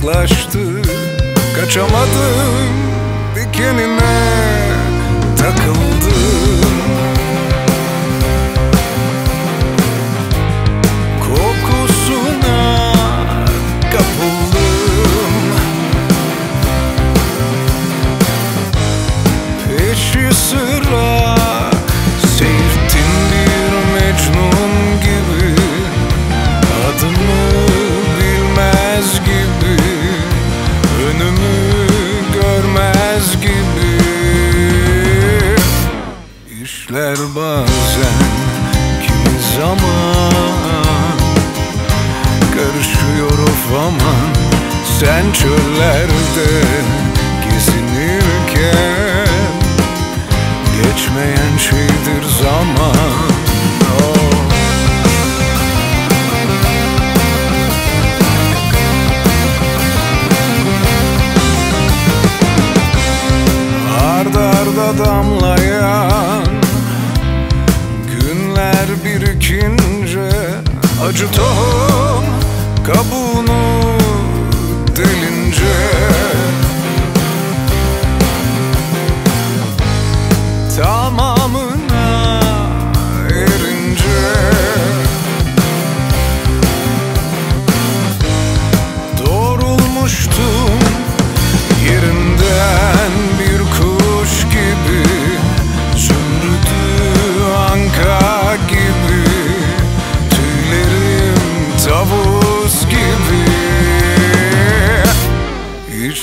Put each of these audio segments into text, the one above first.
yaklaştı Kaçamadım dikenine takıldım. Kokusuna kapıldım bazen kimi zaman Karışıyor of aman Sen çöllerde gezinirken Geçmeyen şeydir zaman Oh. Acı tohum kabuğunu delince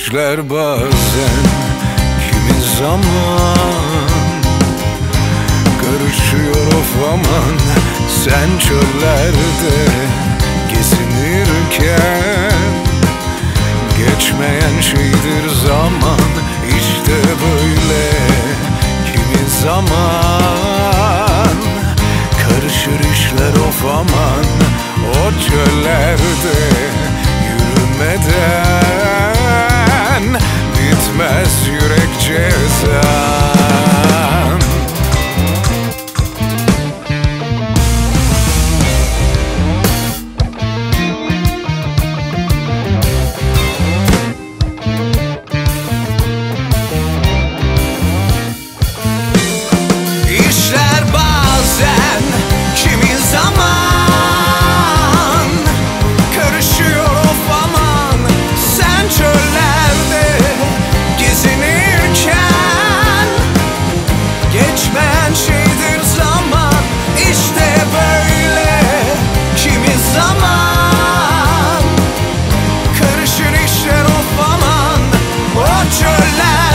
İşler bazen kimi zaman Karışıyor of aman. Sen çöllerde gezinirken Geçmeyen şeydir zaman. İşte böyle kimi zaman alive.